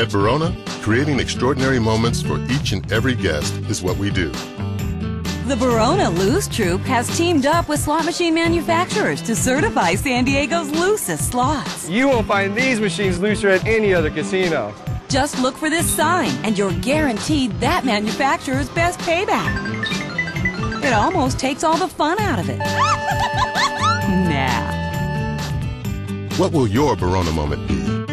At Barona, creating extraordinary moments for each and every guest is what we do. The Barona Loose Troop has teamed up with slot machine manufacturers to certify San Diego's loosest slots. You won't find these machines looser at any other casino. Just look for this sign, and you're guaranteed that manufacturer's best payback. It almost takes all the fun out of it. nah. What will your Barona moment be?